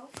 Nope.